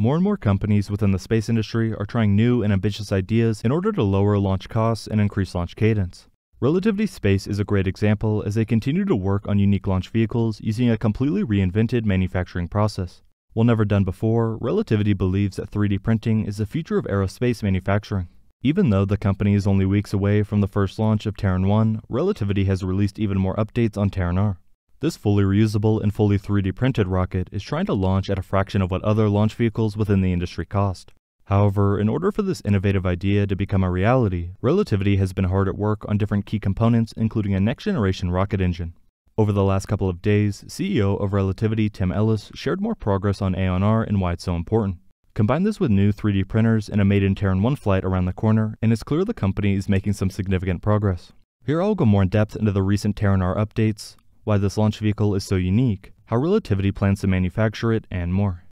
More and more companies within the space industry are trying new and ambitious ideas in order to lower launch costs and increase launch cadence. Relativity Space is a great example as they continue to work on unique launch vehicles using a completely reinvented manufacturing process. While never done before, Relativity believes that 3D printing is the future of aerospace manufacturing. Even though the company is only weeks away from the first launch of Terran 1, Relativity has released even more updates on Terran R. This fully reusable and fully 3D printed rocket is trying to launch at a fraction of what other launch vehicles within the industry cost. However, in order for this innovative idea to become a reality, Relativity has been hard at work on different key components including a next-generation rocket engine. Over the last couple of days, CEO of Relativity Tim Ellis shared more progress on Aeon-R and why it's so important. Combine this with new 3D printers and a maiden Terran 1 flight around the corner, and it's clear the company is making some significant progress. Here I'll go more in depth into the recent Terran R updates, why this launch vehicle is so unique, how Relativity plans to manufacture it, and more.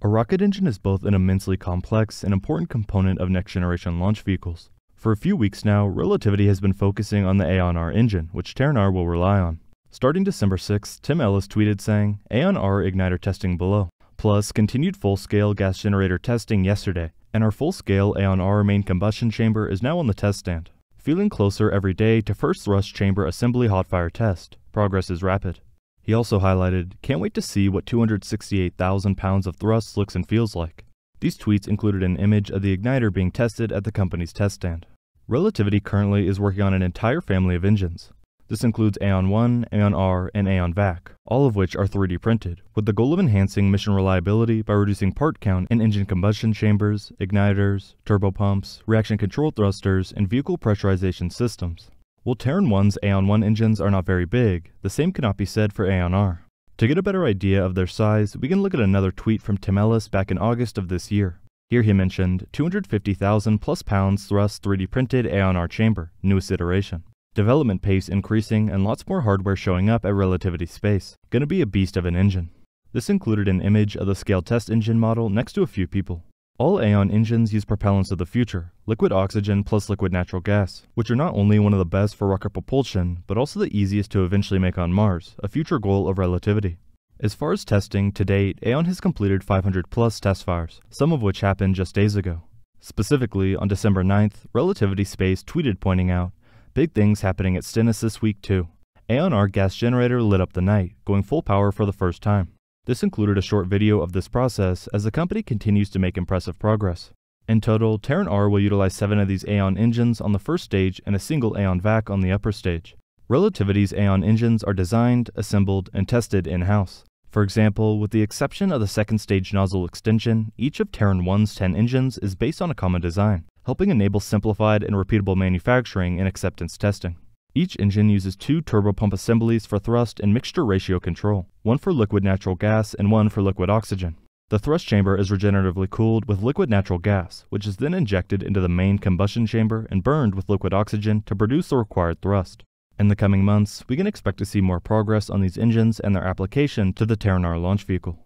A rocket engine is both an immensely complex and important component of next-generation launch vehicles. For a few weeks now, Relativity has been focusing on the Aeon-R engine, which Terran R will rely on. Starting December 6, Tim Ellis tweeted saying, Aeon-R igniter testing below, plus continued full-scale gas generator testing yesterday, and our full-scale Aeon-R main combustion chamber is now on the test stand. Feeling closer every day to first thrust chamber assembly hot fire test. Progress is rapid. He also highlighted, can't wait to see what 268,000 pounds of thrust looks and feels like. These tweets included an image of the igniter being tested at the company's test stand. Relativity currently is working on an entire family of engines. This includes Aeon 1, Aeon R, and Aeon VAC, all of which are 3D printed, with the goal of enhancing mission reliability by reducing part count in engine combustion chambers, igniters, turbopumps, reaction control thrusters, and vehicle pressurization systems. While Terran 1's Aeon 1 engines are not very big, the same cannot be said for Aeon R. To get a better idea of their size, we can look at another tweet from Tim Ellis back in August of this year. Here he mentioned 250,000 plus pounds thrust 3D printed Aeon R chamber, newest iteration. Development pace increasing and lots more hardware showing up at Relativity Space. Gonna be a beast of an engine. This included an image of the scale test engine model next to a few people. All Aeon engines use propellants of the future, liquid oxygen plus liquid natural gas, which are not only one of the best for rocket propulsion, but also the easiest to eventually make on Mars, a future goal of Relativity. As far as testing, to date, Aeon has completed 500 plus test fires, some of which happened just days ago. Specifically, on December 9th, Relativity Space tweeted pointing out, Big things happening at Stennis this week too. Aeon-R gas generator lit up the night, going full power for the first time. This included a short video of this process as the company continues to make impressive progress. In total, Terran R will utilize 7 of these Aeon engines on the first stage and a single Aeon VAC on the upper stage. Relativity's Aeon engines are designed, assembled, and tested in-house. For example, with the exception of the second stage nozzle extension, each of Terran 1's 10 engines is based on a common design helping enable simplified and repeatable manufacturing and acceptance testing. Each engine uses two turbopump assemblies for thrust and mixture ratio control, one for liquid natural gas and one for liquid oxygen. The thrust chamber is regeneratively cooled with liquid natural gas, which is then injected into the main combustion chamber and burned with liquid oxygen to produce the required thrust. In the coming months, we can expect to see more progress on these engines and their application to the Terran R launch vehicle.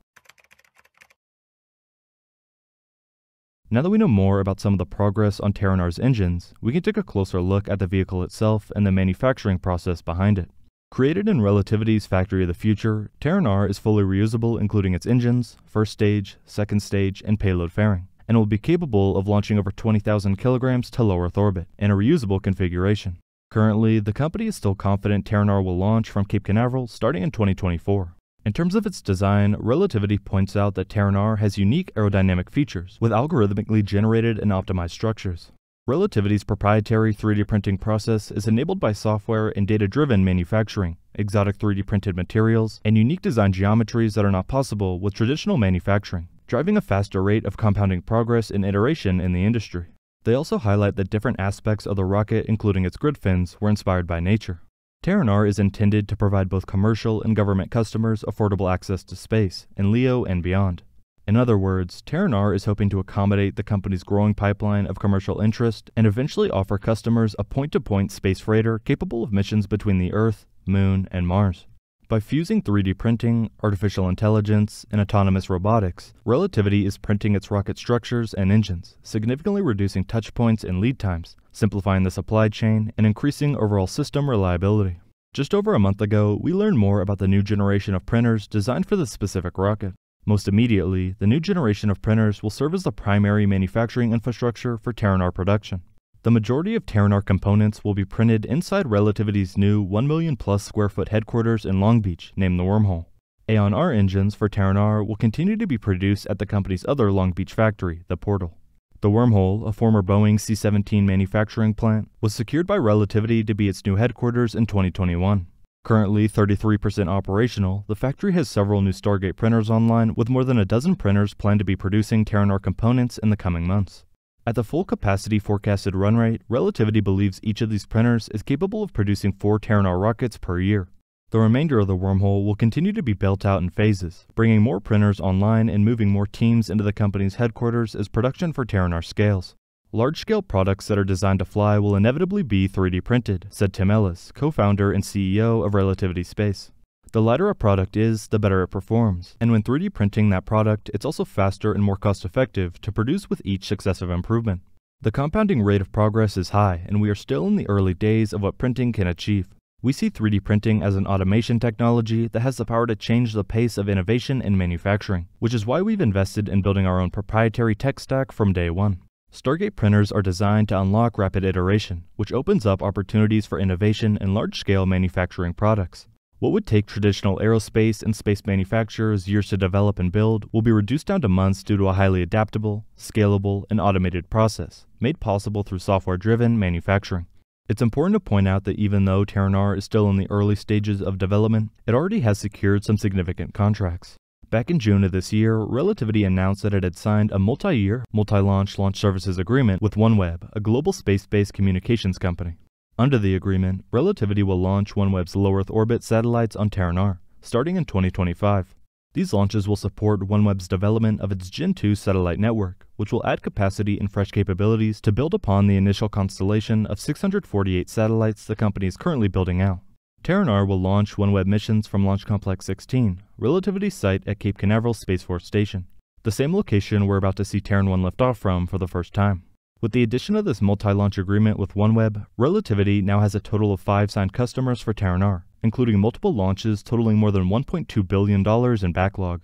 Now that we know more about some of the progress on Terran R's engines, we can take a closer look at the vehicle itself and the manufacturing process behind it. Created in Relativity's Factory of the Future, Terran R is fully reusable including its engines, first stage, second stage, and payload fairing, and will be capable of launching over 20,000 kilograms to low Earth orbit in a reusable configuration. Currently, the company is still confident Terran R will launch from Cape Canaveral starting in 2024. In terms of its design, Relativity points out that Terran R has unique aerodynamic features with algorithmically generated and optimized structures. Relativity's proprietary 3D printing process is enabled by software and data-driven manufacturing, exotic 3D printed materials, and unique design geometries that are not possible with traditional manufacturing, driving a faster rate of compounding progress and iteration in the industry. They also highlight that different aspects of the rocket, including its grid fins, were inspired by nature. Terran R is intended to provide both commercial and government customers affordable access to space, in LEO and beyond. In other words, Terran R is hoping to accommodate the company's growing pipeline of commercial interest and eventually offer customers a point-to-point -point space freighter capable of missions between the Earth, Moon, and Mars. By fusing 3D printing, artificial intelligence, and autonomous robotics, Relativity is printing its rocket structures and engines, significantly reducing touch points and lead times, simplifying the supply chain, and increasing overall system reliability. Just over a month ago, we learned more about the new generation of printers designed for the specific rocket. Most immediately, the new generation of printers will serve as the primary manufacturing infrastructure for Terran-R production. The majority of Terran-R components will be printed inside Relativity's new 1 million plus square foot headquarters in Long Beach, named the Wormhole. Aeon-R engines for Terran-R will continue to be produced at the company's other Long Beach factory, the Portal. The Wormhole, a former Boeing C 17 manufacturing plant, was secured by Relativity to be its new headquarters in 2021. Currently 33% operational, the factory has several new Stargate printers online with more than a dozen printers planned to be producing Terran-R components in the coming months. At the full capacity forecasted run rate, Relativity believes each of these printers is capable of producing four Terran-R rockets per year. The remainder of the wormhole will continue to be built out in phases, bringing more printers online and moving more teams into the company's headquarters as production for Terran-R scales. Large-scale products that are designed to fly will inevitably be 3D printed, said Tim Ellis, co-founder and CEO of Relativity Space. The lighter a product is, the better it performs, and when 3D printing that product, it's also faster and more cost-effective to produce with each successive improvement. The compounding rate of progress is high, and we are still in the early days of what printing can achieve. We see 3D printing as an automation technology that has the power to change the pace of innovation in manufacturing, which is why we've invested in building our own proprietary tech stack from day one. Stargate printers are designed to unlock rapid iteration, which opens up opportunities for innovation in large-scale manufacturing products. What would take traditional aerospace and space manufacturers years to develop and build will be reduced down to months due to a highly adaptable, scalable, and automated process, made possible through software-driven manufacturing. It's important to point out that even though Terran-R is still in the early stages of development, it already has secured some significant contracts. Back in June of this year, Relativity announced that it had signed a multi-year, multi-launch launch services agreement with OneWeb, a global space-based communications company. Under the agreement, Relativity will launch OneWeb's low Earth orbit satellites on Terran-R, starting in 2025. These launches will support OneWeb's development of its Gen 2 satellite network, which will add capacity and fresh capabilities to build upon the initial constellation of 648 satellites the company is currently building out. Terran-R will launch OneWeb missions from Launch Complex 16, Relativity's site at Cape Canaveral Space Force Station, the same location we're about to see Terran 1 lift off from for the first time. With the addition of this multi-launch agreement with OneWeb, Relativity now has a total of five signed customers for Terran-R, including multiple launches totaling more than $1.2 billion in backlog.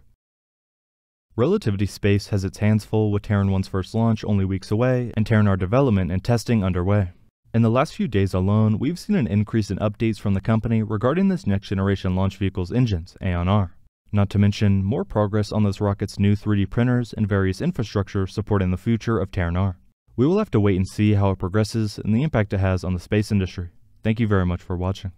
Relativity Space has its hands full with Terran 1's first launch only weeks away and Terran-R development and testing underway. In the last few days alone, we've seen an increase in updates from the company regarding this next generation launch vehicle's engines, Aeon-R. Not to mention more progress on this rocket's new 3D printers and various infrastructure supporting the future of Terran-R. We will have to wait and see how it progresses and the impact it has on the space industry. Thank you very much for watching.